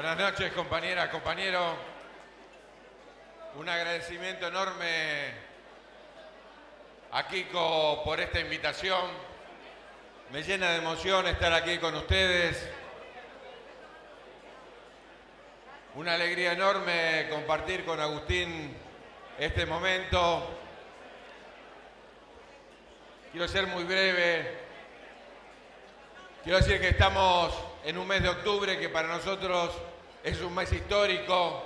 Buenas noches, compañeras, compañeros. Un agradecimiento enorme a Kiko por esta invitación. Me llena de emoción estar aquí con ustedes. Una alegría enorme compartir con Agustín este momento. Quiero ser muy breve. Quiero decir que estamos en un mes de octubre que para nosotros es un mes histórico.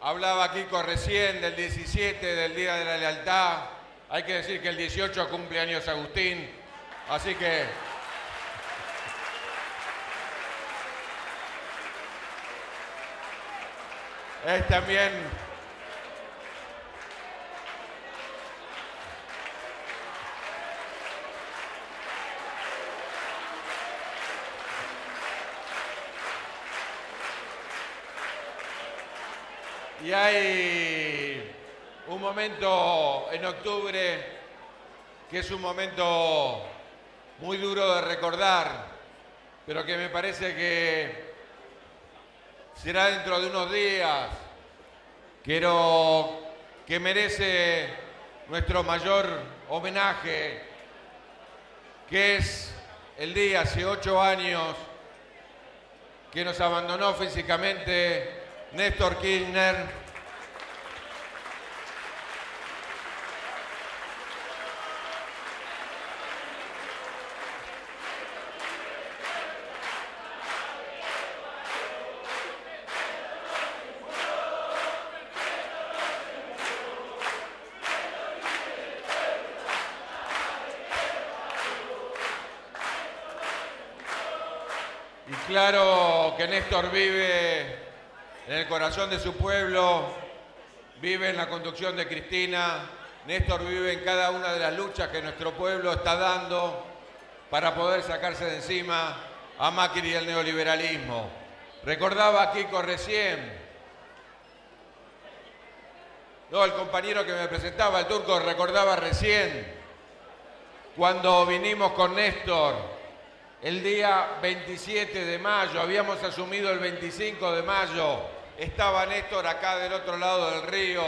Hablaba Kiko recién del 17, del Día de la Lealtad. Hay que decir que el 18 cumple años Agustín. Así que es también Y hay un momento en octubre que es un momento muy duro de recordar, pero que me parece que será dentro de unos días, quiero que merece nuestro mayor homenaje, que es el día hace ocho años que nos abandonó físicamente Néstor Kirchner. Y claro que Néstor vive en el corazón de su pueblo, vive en la conducción de Cristina, Néstor vive en cada una de las luchas que nuestro pueblo está dando para poder sacarse de encima a Macri y el neoliberalismo. Recordaba a Kiko recién, no, el compañero que me presentaba, el turco, recordaba recién cuando vinimos con Néstor. El día 27 de mayo, habíamos asumido el 25 de mayo estaba Néstor acá del otro lado del río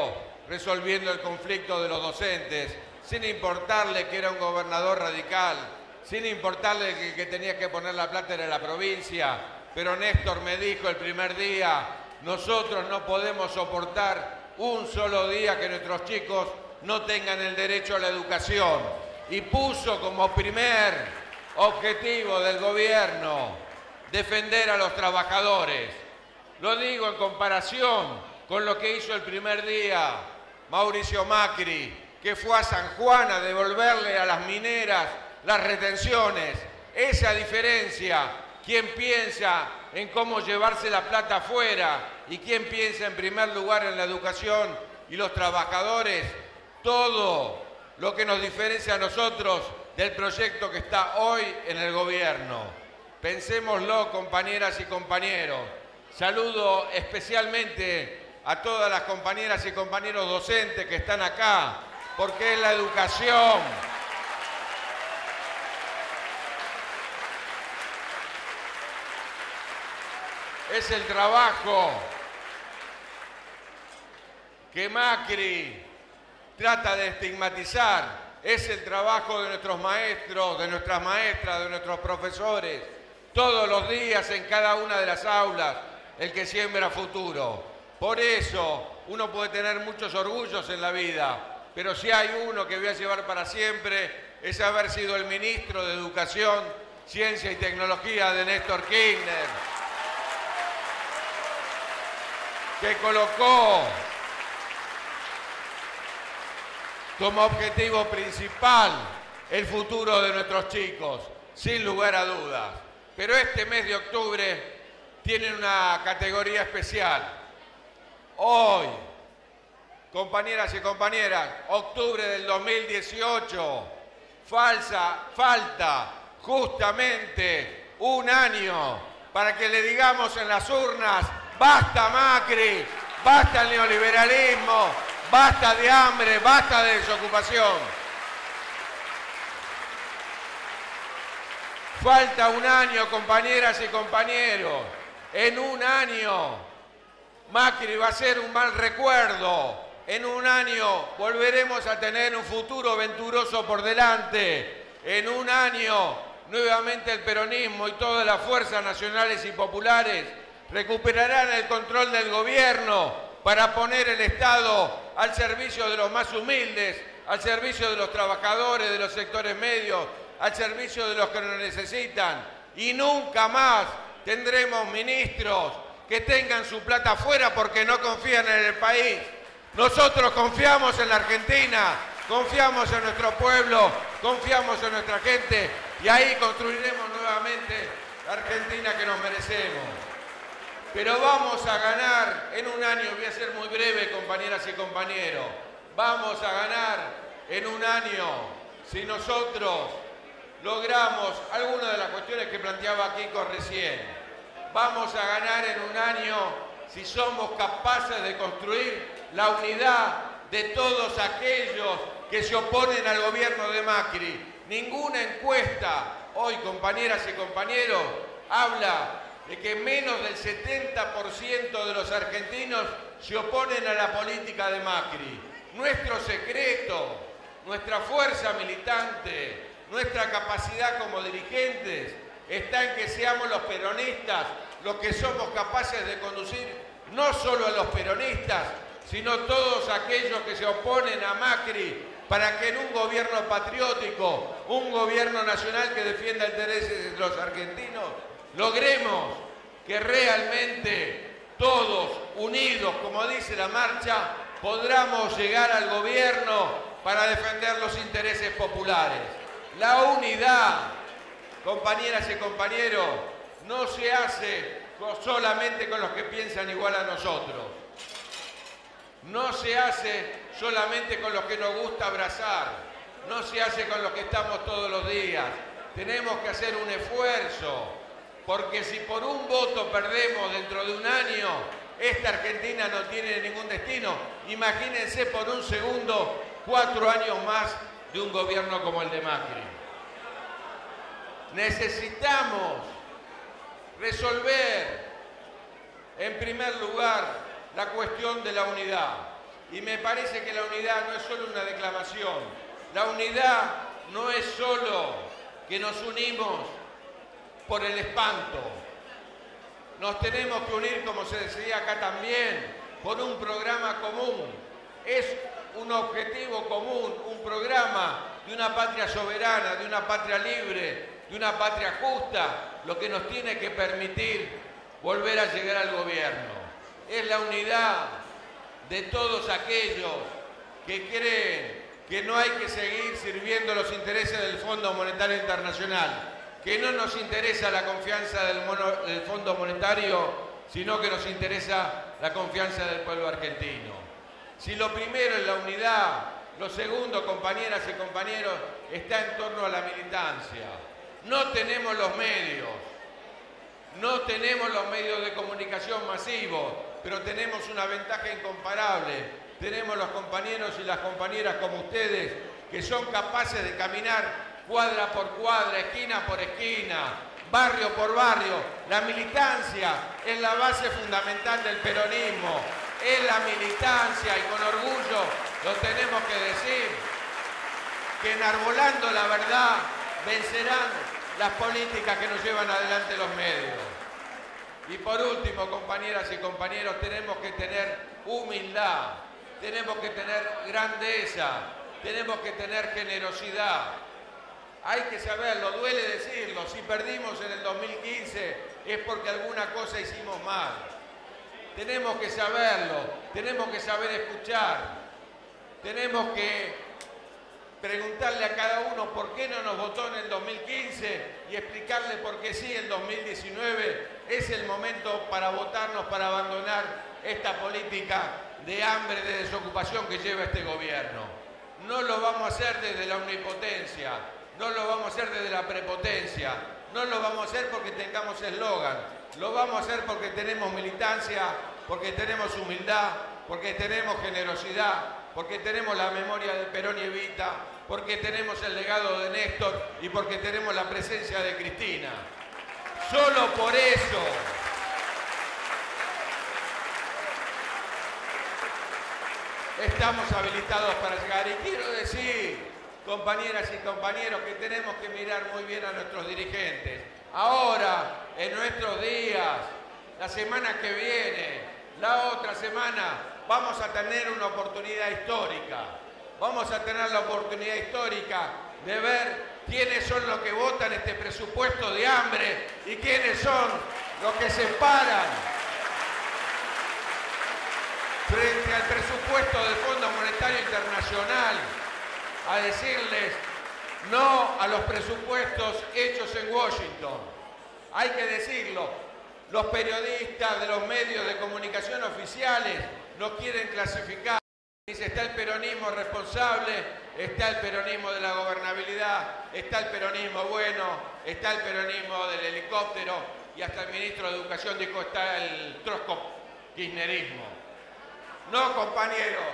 resolviendo el conflicto de los docentes, sin importarle que era un gobernador radical, sin importarle que, tenía que poner la plata en la provincia. Pero Néstor me dijo el primer día, nosotros no podemos soportar un solo día que nuestros chicos no tengan el derecho a la educación. Y puso como primer objetivo del gobierno defender a los trabajadores. Lo digo en comparación con lo que hizo el primer día Mauricio Macri, que fue a San Juan a devolverle a las mineras las retenciones. Esa diferencia, quien piensa en cómo llevarse la plata afuera y quien piensa en primer lugar en la educación y los trabajadores, todo lo que nos diferencia a nosotros del proyecto que está hoy en el gobierno. Pensémoslo, compañeras y compañeros. Saludo especialmente a todas las compañeras y compañeros docentes que están acá, porque es la educación. Es el trabajo que Macri trata de estigmatizar. Es el trabajo de nuestros maestros, de nuestras maestras, de nuestros profesores, todos los días en cada una de las aulas el que siembra futuro. Por eso uno puede tener muchos orgullos en la vida, pero si hay uno que voy a llevar para siempre es haber sido el ministro de Educación, Ciencia y Tecnología de Néstor Kirchner, que colocó como objetivo principal el futuro de nuestros chicos, sin lugar a dudas. Pero este mes de octubre tienen una categoría especial. Hoy, compañeras y compañeras, octubre del 2018, falsa, falta justamente un año para que le digamos en las urnas, basta Macri, basta el neoliberalismo, basta de hambre, basta de desocupación. Falta un año, compañeras y compañeros En un año, Macri va a ser un mal recuerdo. En un año volveremos a tener un futuro venturoso por delante. En un año, nuevamente el peronismo y todas las fuerzas nacionales y populares recuperarán el control del gobierno para poner el Estado al servicio de los más humildes, al servicio de los trabajadores, de los sectores medios, al servicio de los que lo necesitan. Y nunca más tendremos ministros que tengan su plata afuera porque no confían en el país. Nosotros confiamos en la Argentina, confiamos en nuestro pueblo, confiamos en nuestra gente y ahí construiremos nuevamente la Argentina que nos merecemos. Pero vamos a ganar en un año, voy a ser muy breve compañeras y compañeros, vamos a ganar en un año si nosotros logramos algunas de las cuestiones que planteaba Kiko recién. Vamos a ganar en un año si somos capaces de construir la unidad de todos aquellos que se oponen al gobierno de Macri. Ninguna encuesta hoy, compañeras y compañeros, habla de que menos del 70% de los argentinos se oponen a la política de Macri. Nuestro secreto, nuestra fuerza militante, nuestra capacidad como dirigentes está en que seamos los peronistas los que somos capaces de conducir no solo a los peronistas, sino todos aquellos que se oponen a Macri para que en un gobierno patriótico, un gobierno nacional que defienda intereses de los argentinos, logremos que realmente todos unidos, como dice la marcha, podamos llegar al gobierno para defender los intereses populares. La unidad, compañeras y compañeros, no se hace solamente con los que piensan igual a nosotros. No se hace solamente con los que nos gusta abrazar. No se hace con los que estamos todos los días. Tenemos que hacer un esfuerzo, porque si por un voto perdemos dentro de un año, esta Argentina no tiene ningún destino. Imagínense por un segundo cuatro años más de un gobierno como el de Macri. Necesitamos resolver, en primer lugar, la cuestión de la unidad. Y me parece que la unidad no es solo una declamación. La unidad no es solo que nos unimos por el espanto. Nos tenemos que unir, como se decía acá también, por un programa común. Es un objetivo común, un programa de una patria soberana, de una patria libre, de una patria justa, lo que nos tiene que permitir volver a llegar al gobierno. Es la unidad de todos aquellos que creen que no hay que seguir sirviendo los intereses del Fondo Monetario Internacional, que no nos interesa la confianza del, del Fondo Monetario, sino que nos interesa la confianza del pueblo argentino. Si lo primero es la unidad, lo segundo, compañeras y compañeros, está en torno a la militancia. No tenemos los medios, no tenemos los medios de comunicación masivos, pero tenemos una ventaja incomparable. Tenemos los compañeros y las compañeras como ustedes que son capaces de caminar cuadra por cuadra, esquina por esquina, barrio por barrio. La militancia es la base fundamental del peronismo es la militancia y con orgullo lo tenemos que decir, que enarbolando la verdad vencerán las políticas que nos llevan adelante los medios. Y por último, compañeras y compañeros, tenemos que tener humildad, tenemos que tener grandeza, tenemos que tener generosidad. Hay que saberlo, duele decirlo, si perdimos en el 2015 es porque alguna cosa hicimos mal. Tenemos que saberlo, tenemos que saber escuchar, tenemos que preguntarle a cada uno por qué no nos votó en el 2015 y explicarle por qué sí en 2019 es el momento para votarnos, para abandonar esta política de hambre, de desocupación que lleva este gobierno. No lo vamos a hacer desde la omnipotencia, no lo vamos a hacer desde la prepotencia, no lo vamos a hacer porque tengamos eslogan, lo vamos a hacer porque tenemos militancia, porque tenemos humildad, porque tenemos generosidad, porque tenemos la memoria de Perón y Evita, porque tenemos el legado de Néstor y porque tenemos la presencia de Cristina. Solo por eso. Estamos habilitados para llegar. Y quiero decir, compañeras y compañeros, que tenemos que mirar muy bien a nuestros dirigentes Ahora, en nuestros días, la semana que viene, la otra semana, vamos a tener una oportunidad histórica. Vamos a tener la oportunidad histórica de ver quiénes son los que votan este presupuesto de hambre y quiénes son los que se paran frente al presupuesto del Fondo Monetario Internacional a decirles no a los presupuestos hechos en Washington. Hay que decirlo, los periodistas de los medios de comunicación oficiales no quieren clasificar. Dice, está el peronismo responsable, está el peronismo de la gobernabilidad, está el peronismo bueno, está el peronismo del helicóptero y hasta el ministro de Educación dijo, está el trosco kirchnerismo. No, compañeros,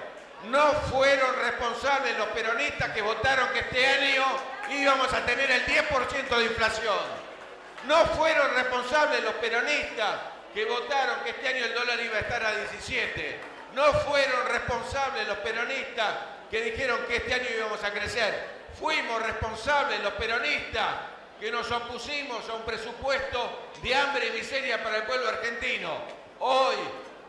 no fueron responsables los peronistas que votaron que este año íbamos a tener el 10% de inflación. No fueron responsables los peronistas que votaron que este año el dólar iba a estar a 17. No fueron responsables los peronistas que dijeron que este año íbamos a crecer. Fuimos responsables los peronistas que nos opusimos a un presupuesto de hambre y miseria para el pueblo argentino. Hoy,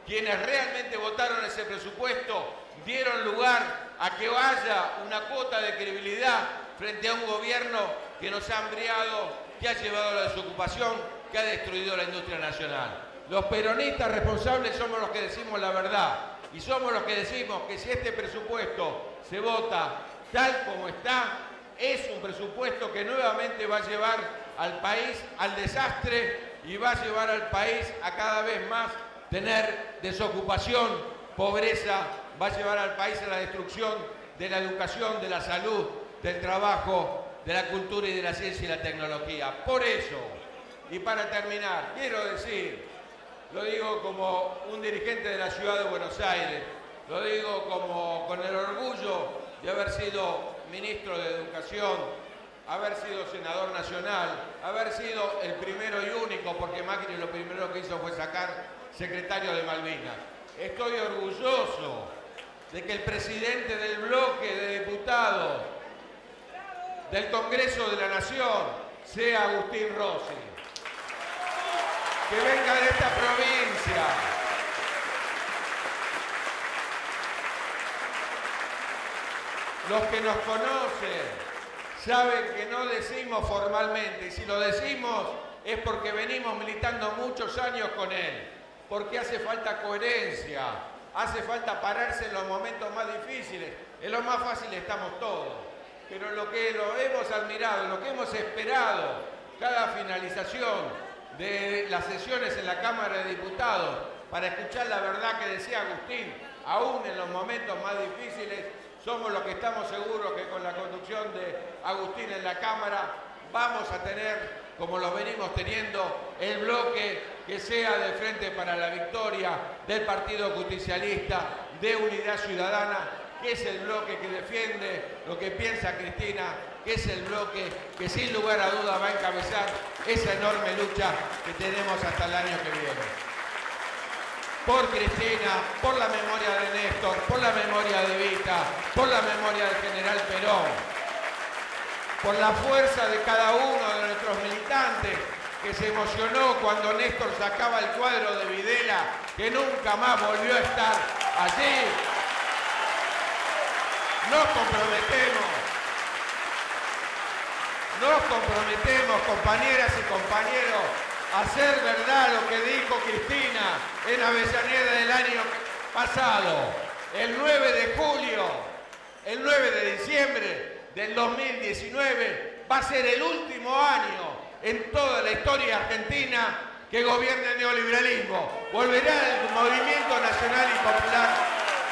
quienes realmente votaron ese presupuesto dieron lugar a que haya una cuota de credibilidad frente a un gobierno que nos ha hambriado, que ha llevado a la desocupación, que ha destruido la industria nacional. Los peronistas responsables somos los que decimos la verdad y somos los que decimos que si este presupuesto se vota tal como está, es un presupuesto que nuevamente va a llevar al país al desastre y va a llevar al país a cada vez más tener desocupación, pobreza va a llevar al país a la destrucción de la educación, de la salud, del trabajo, de la cultura y de la ciencia y la tecnología. Por eso, y para terminar, quiero decir, lo digo como un dirigente de la ciudad de Buenos Aires, lo digo como con el orgullo de haber sido ministro de Educación, haber sido senador nacional, haber sido el primero y único, porque Macri lo primero que hizo fue sacar secretario de Malvinas. Estoy orgulloso de que el presidente del bloque de diputados del Congreso de la Nación sea Agustín Rossi. Que venga de esta provincia. Los que nos conocen saben que no decimos formalmente, y si lo decimos es porque venimos militando muchos años con él, porque hace falta coherencia, Hace falta pararse en los momentos más difíciles. En lo más fácil estamos todos. Pero lo que lo hemos admirado, lo que hemos esperado cada finalización de las sesiones en la Cámara de Diputados para escuchar la verdad que decía Agustín, aún en los momentos más difíciles, somos los que estamos seguros que con la conducción de Agustín en la Cámara vamos a tener, como lo venimos teniendo, el bloque que sea de frente para la victoria del Partido Justicialista, de Unidad Ciudadana, que es el bloque que defiende lo que piensa Cristina, que es el bloque que sin lugar a duda va a encabezar esa enorme lucha que tenemos hasta el año que viene. Por Cristina, por la memoria de Néstor, por la memoria de Vita, por la memoria del general Perón, por la fuerza de cada uno de nuestros militantes que se emocionó cuando Néstor sacaba el cuadro de Videla, que nunca más volvió a estar allí. Nos comprometemos, nos comprometemos, compañeras y compañeros, a hacer verdad lo que dijo Cristina en Avellaneda del año pasado, el 9 de julio, el 9 de diciembre, del 2019 va a ser el último año en toda la historia argentina que gobierne el neoliberalismo. Volverá el movimiento nacional y popular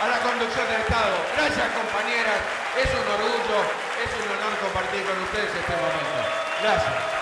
a la conducción del Estado. Gracias compañeras, es un orgullo, es un honor compartir con ustedes este momento. Gracias.